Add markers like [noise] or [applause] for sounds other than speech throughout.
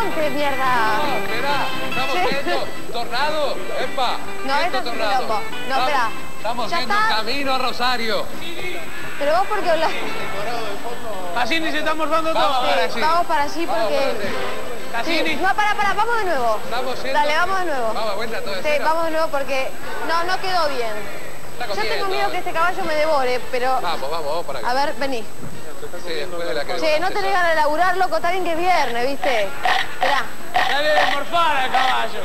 monte, mierda. No, espera, estamos Sí. yendo. Tornado, epa. No, esto es tornado. quilombo. No, Estamos- espera. Estamos ¿Ya yendo está? camino a Rosario. Pero vos porque hablas... Así ni se está morfando Vamos todo. para allí. Vamos para allí Vamos porque... para allí. Cassini. No, para, para, vamos de nuevo. Estamos yendo. Dale, vamos de nuevo. Vamos, vuelta todo de Sí, cero. vamos de nuevo porque... No, no quedó bien. Yo tengo miedo que este caballo me devore, pero... Vamos, vamos, vamos para acá. A ver, vení. Sí, después de la que... Che, no tenés ganas de laburar, loco, está bien que es viernes, ¿viste? Esperá. Dale de morfar al caballo.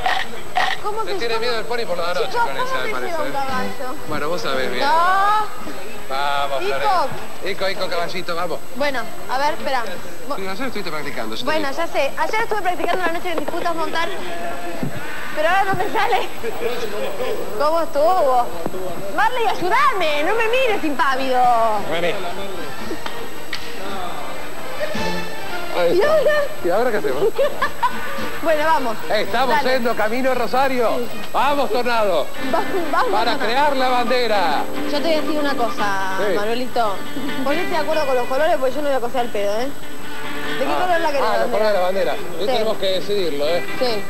¿Cómo Le se tiene miedo el pony por la noche, Chicos, ¿cómo Florencia, me parece. un caballo? Bueno, vos sabés bien. No. Vamos, Ico. Florencia. Ico, Ico, caballito, vamos. Bueno, a ver, espera. Ayer estuviste practicando. yo te Bueno, ya sé. Ayer estuve practicando la noche en disputas montar. Pero ahora no me sale. ¿Cómo estuvo? Marley, ayúdame. No me mires, impávido. Vení. ¿Y ahora? ¿Y ahora qué hacemos? [laughs] Bueno, vamos. Estamos Dale. yendo camino a Rosario. Vamos, Tornado. Vamos, vamos. Para vamos. crear la bandera. Yo te voy a decir una cosa, Sí. Manuelito. Ponete de acuerdo con los colores porque yo no voy a coser el pedo, ¿eh? ¿De qué color la querés? Ah, los colores de la bandera. Sí. tenemos que decidirlo, ¿eh? Sí.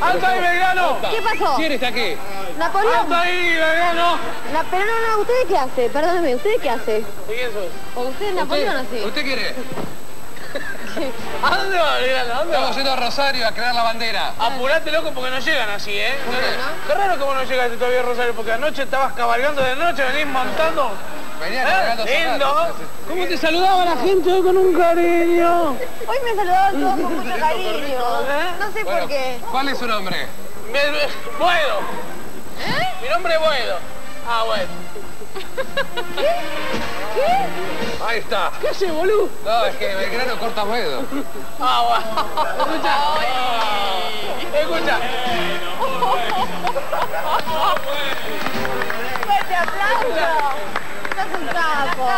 ¡Alto ahí, Belgrano! ¿Qué pasó? ¿Quién está aquí? Napoleón. ¡Alto ahí, Belgrano! Na- pero no, no, ¿usted qué hace? Perdóneme, ¿usted qué hace? ¿Y quién sos? ¿O usted es Napoleón ¿Usted, así? ¿Usted quiere? [laughs] ¿A dónde va, Belgrano? ¿A dónde? Estamos yendo a Rosario a crear la bandera. Apurate, loco, porque no llegan así, ¿eh? qué no? Qué raro que vos no llegaste todavía a Rosario, porque anoche estabas cabalgando de noche, venís montando. Venía ¿Eh? cargando Lindo. zapatos. ¿Cómo te saludaba la gente hoy con un cariño? Hoy me saludaban todos con mucho [laughs] cariño. No sé Bueno, por qué. ¿cuál es su nombre? Me- me- Boedo. Mi nombre es Boedo. Ah, bueno. Ahí está. ¿Qué haces, boludo? No, es que Belgrano corta muedo. Ah, bueno. Escucha. Escucha. ¡Fuerte aplauso! ¡Estás un capo!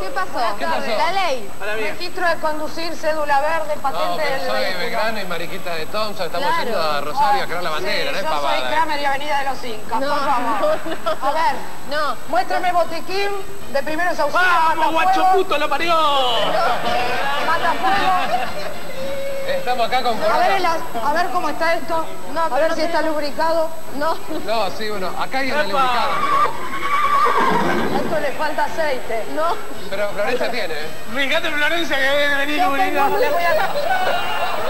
¿Qué pasó? ¿Qué pasó? La ley. Registro de conducir, cédula verde, No, patente pero del soy vehículo. Belgrano y Mariquita de Thompson. Estamos Claro. yendo a Rosario a crear la bandera, no es yo soy pavada. ¿eh? Kramer y Avenida de los Incas, No, por favor. no, no. A ver, No. muéstrame botiquín de primeros auxilios, ¡Vamos, guacho puto, lo parió! matafuego. Estamos acá con A ver, el a ver cómo está esto, No, a ver no si está lubricado. No. No, sí, bueno, acá hay una ¡Epa! Esto le falta aceite. No. Pero Florencia tiene, ¿eh? Fíjate, Florencia, que viene a venir tengo- Le voy a...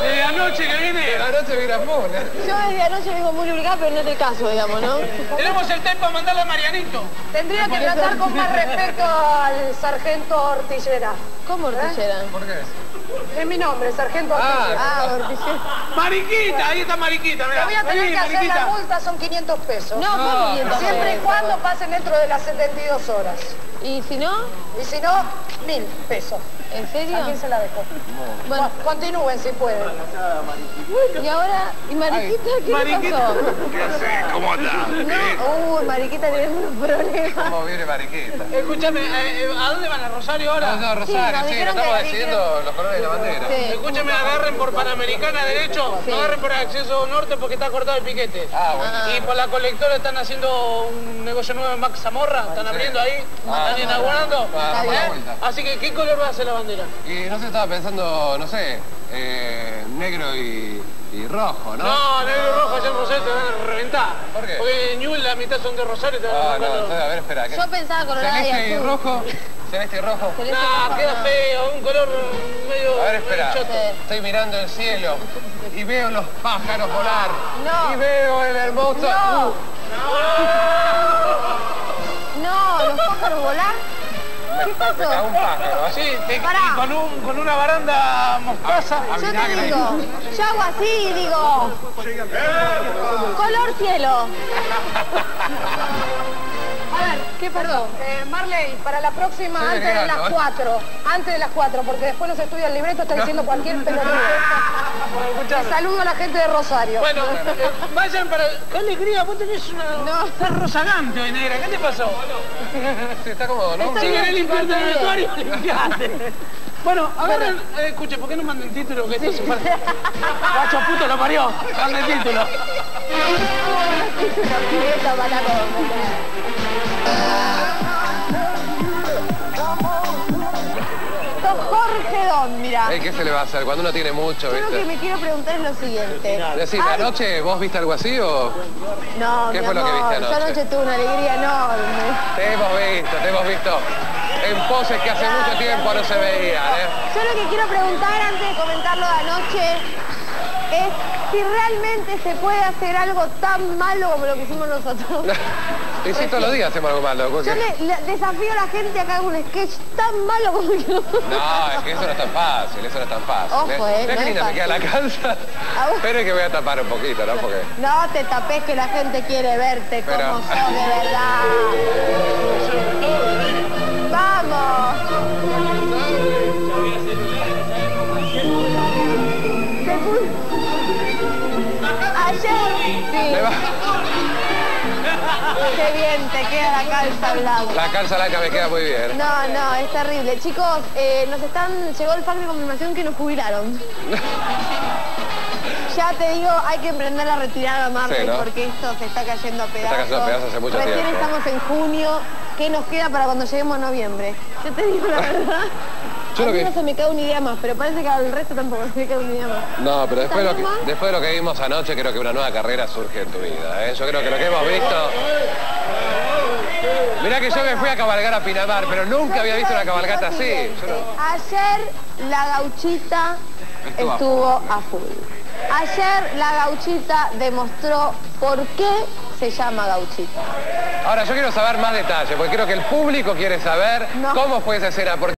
Desde anoche que viene. La noche viene a full, ¿eh? Yo desde anoche vengo muy lubricada, pero no es el caso, digamos, ¿no? Tenemos el tape para mandarle a Marianito. Tendría que tratar con más respeto al sargento Ortillera. ¿Cómo ortillera? ¿Por qué? Es mi nombre, sargento Ortillera. Ah, ortillera. Mariquita, ahí está Mariquita, mirá. voy a tener Vení, que hacer la multa, son 500 pesos. No, ¿cómo 500 Siempre y cuando pasen dentro de las 72 horas. ¿Y si no? Y si no, mil pesos. ¿En serio? ¿A quién se la dejo? Bueno, Co- Continúen si pueden. y ahora, ¿y Mariquita qué le Mariquita. pasó? ¿Qué haces? ¿Cómo andás? No, uy, Mariquita tiene unos problemas. ¿Cómo viene Mariquita? Escúchame, eh, eh, ¿a dónde van a Rosario ahora? No, no, Rosario, sí, dijeron estamos decidiendo los colores de la bandera. Sí. Escúchame, agarren por Panamericana derecho, Sí. no agarren por acceso norte porque está cortado el piquete. Ah, bueno. Y por la colectora están haciendo un negocio nuevo en Max Zamorra, están abriendo ahí, Ah. están inaugurando. Ah, ¿Eh? Así que, ¿qué color va a ser la bandera? Y no sé, estaba pensando, no sé, eh, negro y, y rojo, ¿no? No, negro y rojo en Rosario te van a reventar. ¿Por qué? Porque Ñuble la mitad son de Rosario y te van a Ah, no, reventar. entonces, a ver, espera. ¿qué? Yo pensaba colorada y Celeste y azul. rojo. Celeste y rojo. Celeste No, rojo, queda no. feo, un color medio... A ver, espera. Estoy mirando el cielo y veo los pájaros volar. No. Y veo el hermoso... No. No, los pájaros volar. ¿Qué Me pasó? un pájaro. Sí, te- Pará. y con, un, con una baranda mostaza. A Yo te digo, yo hago así y digo, color cielo. A ver, ¿Qué pasó? eh, Marley, para la próxima, antes de las ¿eh? 4. Antes de las 4, porque después nos estudia el libreto, está diciendo cualquier [laughs] pelotudo. Escuchame. Saludo a la gente de Rosario. Bueno, eh, vayan para... ¡Qué alegría! Vos tenés una... No. Estás rozagante hoy, negra. ¿Qué te pasó? [laughs] Sí, está cómodo, ¿no? Si querés limpiarte el vestuario, [laughs] limpiate. Bueno, agarren... Eh, escuche, ¿por qué no mandan título? Que esto se parte... Guacho puto lo parió. Manden título. Jorge mira. Eh, ¿Qué se le va a hacer cuando uno tiene mucho, Yo lo que me quiero preguntar es lo siguiente. Decime, Ay, ¿anoche vos viste algo así o...? No, ¿Qué mi fue lo que amor, viste Yo anoche? anoche tuve una alegría enorme. Te hemos visto, te hemos visto en poses que hace mucho tiempo no se veían, ¿eh? Yo lo que quiero preguntar antes de comentarlo de anoche es si realmente se puede hacer algo tan malo como lo que hicimos nosotros. [laughs] Y si todos los días hacemos algo malo. porque- Yo le, le desafío a la gente a que haga un sketch tan malo como el que nosotros. No, es que eso no es tan fácil, eso no es tan fácil. Ojo, eh, Mirá no linda me queda la bueno. Pero es que voy a tapar un poquito, ¿no? Porque... No te tapes que la gente quiere verte Pero- como sos de verdad. Qué bien te queda la calza blanca. La calza blanca me queda muy bien. No, no, es terrible. Chicos, eh, nos están, llegó el fax de confirmación que nos jubilaron. [laughs] Ya te digo, hay que emprender la retirada, Marley, Sí, ¿no? porque esto se está cayendo a pedazos. cayendo a pedazos hace mucho Recién tiempo. estamos en junio. ¿Qué nos queda para cuando lleguemos a noviembre? Yo te digo la [laughs] verdad. Yo a lo mí que- no se me cae una idea más, pero parece que al resto tampoco se me cae una idea más. No, pero después de, lo que, ¿Estás bien, Ma? después de lo que vimos anoche, creo que una nueva carrera surge en tu vida. ¿eh? Yo creo que lo que hemos visto... Mirá que yo me fui a cabalgar a Pinamar, pero nunca había visto una cabalgata así. No- Ayer la gauchita Estuvo a estuvo a full. Ayer la gauchita demostró por qué se llama gauchita. Ahora, yo quiero saber más detalles, porque creo que el público quiere saber No. cómo fue esa escena. porque